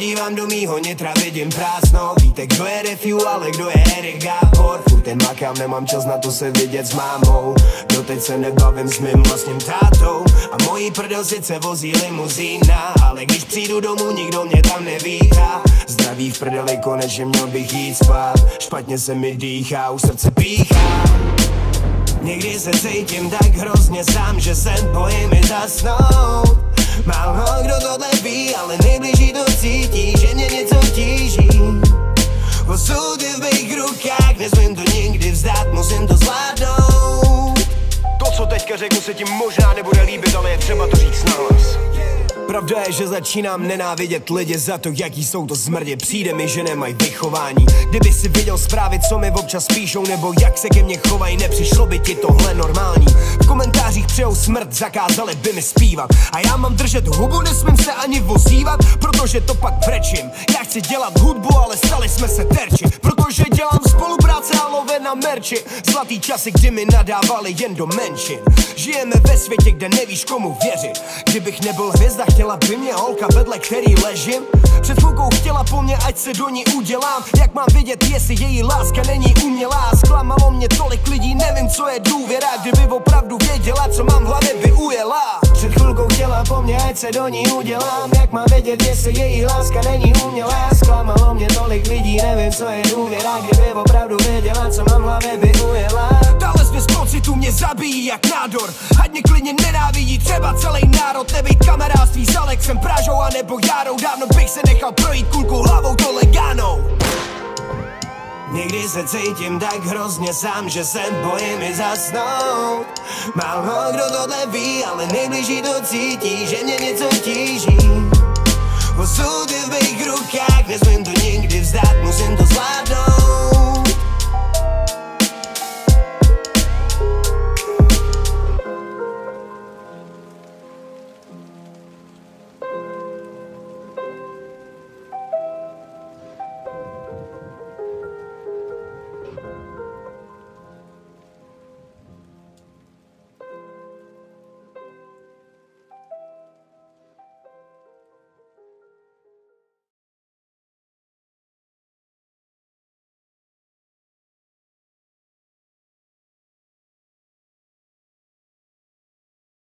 Koukám do mýho nitra, vidím prázdno. Víte, kdo je Refu, ale kdo je Erik Gábor Furt jen makám, nemám čas na to se vidět s mámou. Doteď se nebavím s mým vlastním tátou. A mojí prdel sice vozí limuzína Ale když přijdu domů, nikdo mě tam nevítá. Zdraví v prdeli, konečně měl bych jít spát. Špatně se mi dýchá, u srdce píchá. Někdy se cítím tak hrozně sám, že se bojím mi zasnout tohle ví, ale nejbližší to cítí, že mě něco tíží Osud je v mých rukách, nesmím to nikdy vzdát, musím to zvládnout To, co teďka řeknu, se ti možná nebude líbit, ale je třeba to říct nahlas. Pravda je, že začínám nenávidět lidi za to, jaký jsou to zmrdě Přijde mi, že nemají vychování. Kdyby si viděl zprávy, co mi občas píšou Nebo jak se ke mně chovají, nepřišlo by ti tohle normální. V komentářích přejou smrt, zakázali by mi zpívat. A já mám držet hubu, nesmím se ani vozívat Protože to pak brečím Já chci dělat hudbu, ale stali jsme se terči Protože dělám love na merči. Zlatý časy, kdy mi nadávali jen do menšin. Žijeme ve světě, kde nevíš komu věřit. Kdybych nebyl hvězda, chtěla by mě holka vedle který ležím. Před chvilkou chtěla po mně, ať se do ní udělám. Jak mám vidět, jestli její láska není umělá. Zklamalo mě tolik lidí, nevím co je důvěra. Kdyby opravdu věděla, co mám v hlavě mně, ať se do ní udělám. Jak mám vědět, jestli její láska není umělá? Zklamalo mě tolik lidí, nevím co je důvěra. Kdyby opravdu věděla, co mám v hlavě by ujela. Tahle směs pocitu mě zabíjí jak nádor. Ať mě klidně nenávidí třeba celý národ. Nebejt kamarádství s Alexem Pražou a nebo Járou. Dávno bych se nechal projít kulku hlavou tohle gánou Někdy se cítím tak hrozně sám, že se bojím mi zasnout. Málo kdo tohle ví, ale nejbližší to cítí, že mě něco tíží. Osud je v mých rukách, nesmím to nikdy vzdát, musím to zvládnout